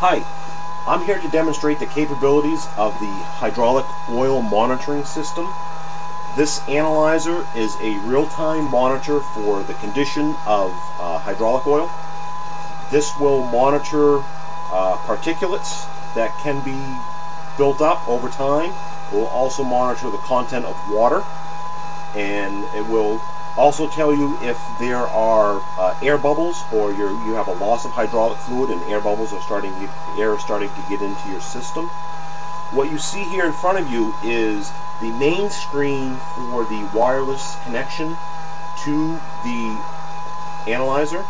Hi, I'm here to demonstrate the capabilities of the hydraulic oil monitoring system. This analyzer is a real-time monitor for the condition of uh, hydraulic oil. This will monitor uh, particulates that can be built up over time. It will also monitor the content of water and it will also tell you if there are uh, air bubbles or you you have a loss of hydraulic fluid and air bubbles are starting air is starting to get into your system. What you see here in front of you is the main screen for the wireless connection to the analyzer.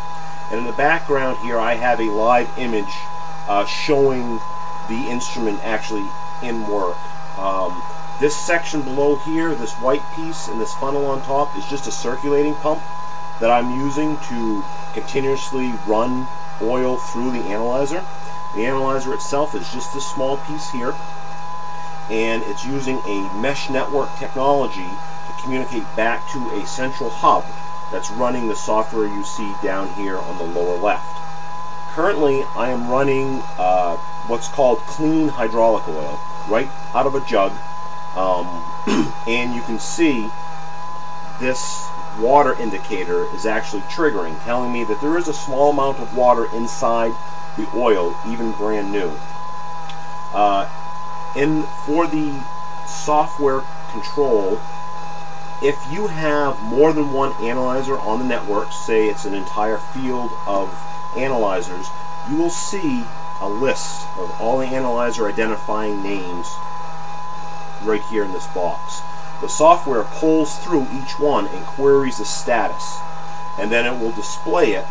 And in the background here I have a live image uh, showing the instrument actually in work. Um, this section below here, this white piece and this funnel on top is just a circulating pump that I'm using to continuously run oil through the analyzer. The analyzer itself is just this small piece here and it's using a mesh network technology to communicate back to a central hub that's running the software you see down here on the lower left. Currently I am running uh, what's called clean hydraulic oil right out of a jug um, and you can see this water indicator is actually triggering, telling me that there is a small amount of water inside the oil, even brand new. Uh, in for the software control, if you have more than one analyzer on the network, say it's an entire field of analyzers, you will see a list of all the analyzer identifying names right here in this box. The software pulls through each one and queries the status, and then it will display it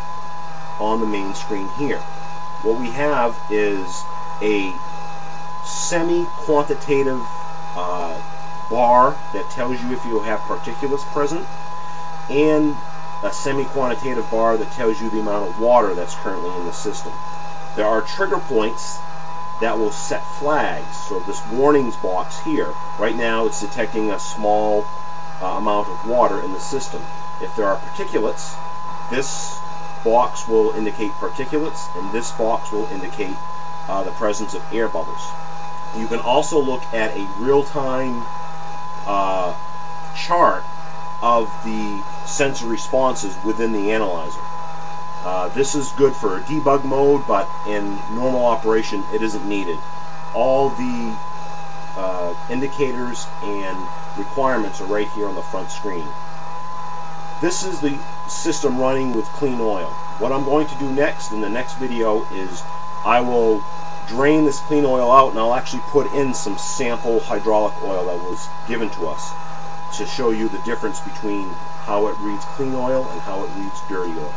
on the main screen here. What we have is a semi-quantitative uh, bar that tells you if you have particulates present, and a semi-quantitative bar that tells you the amount of water that's currently in the system. There are trigger points that will set flags. So this warnings box here, right now it's detecting a small uh, amount of water in the system. If there are particulates, this box will indicate particulates and this box will indicate uh, the presence of air bubbles. You can also look at a real-time uh, chart of the sensor responses within the analyzer. Uh, this is good for debug mode, but in normal operation it isn't needed. All the uh, indicators and requirements are right here on the front screen. This is the system running with clean oil. What I'm going to do next in the next video is I will drain this clean oil out and I'll actually put in some sample hydraulic oil that was given to us to show you the difference between how it reads clean oil and how it reads dirty oil.